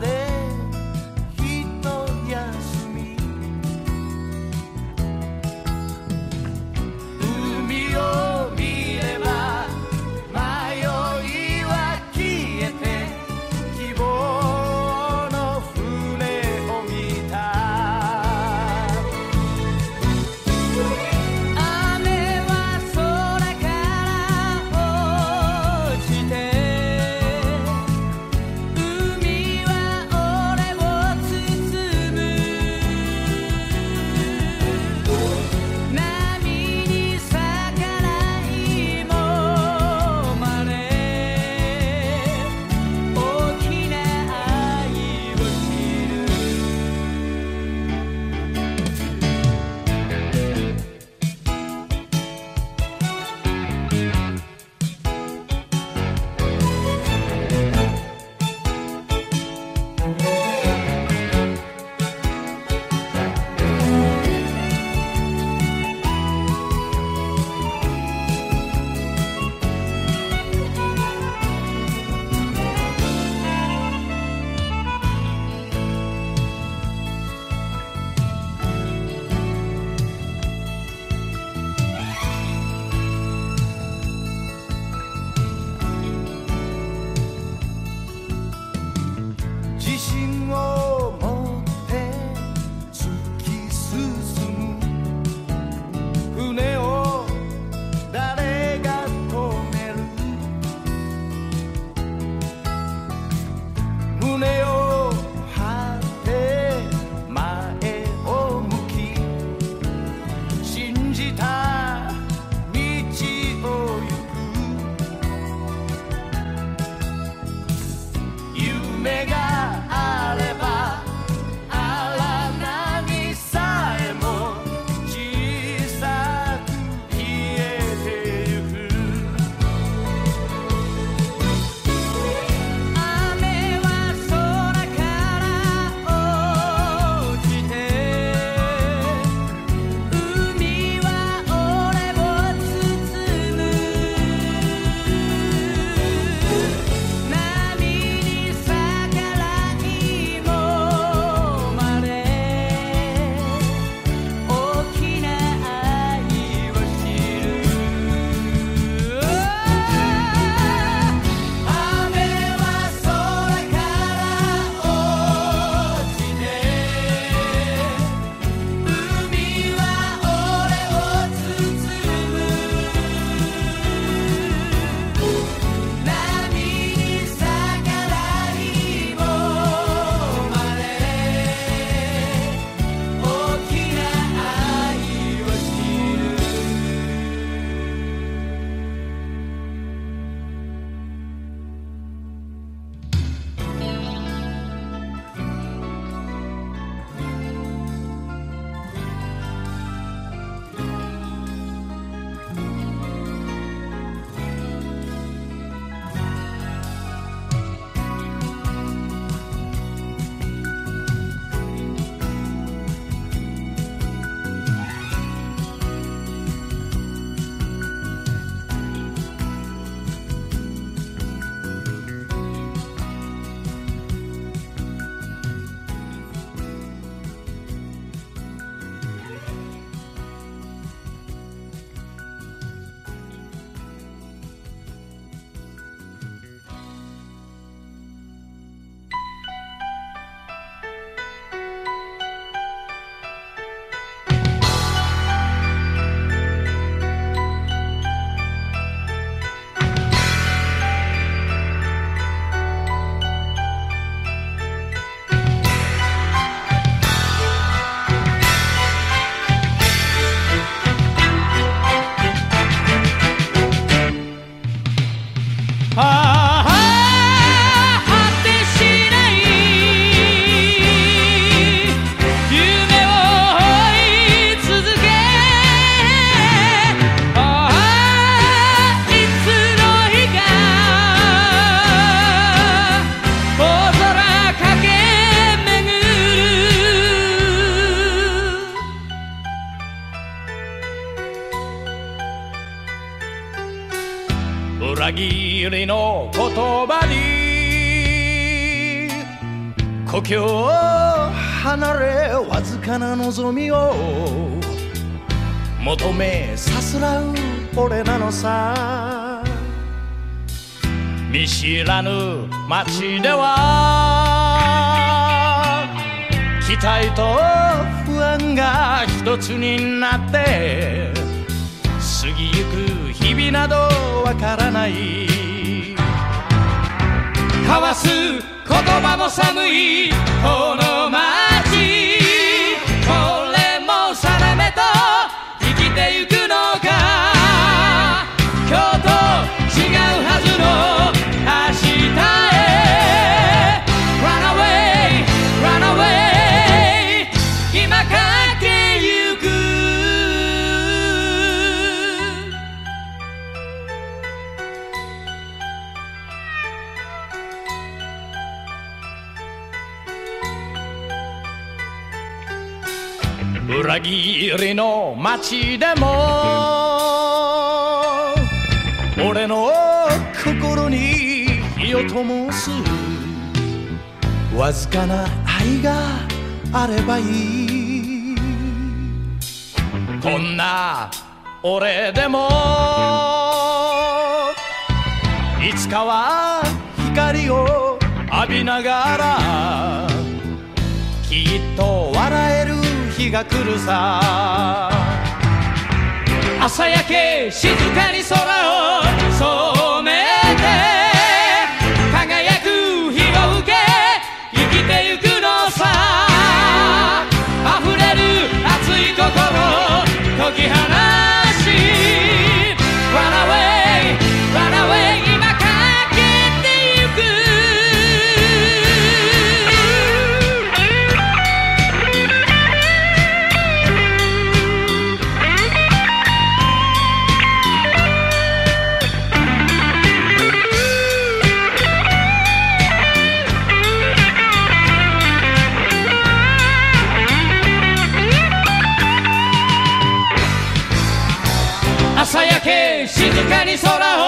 de りの言葉に故郷を離れわずかな望みを求めさすらう俺なのさ。見知らぬ街では期待と不安が一つになって過ぎゆく日々などわからない。交わす言葉の寒いこの街。裏切りの街でも俺の心に火を灯すわずかな愛があればいい。こんな俺でもいつかは光を浴びながら日が来るさ。朝焼け静かに空を染め corazón.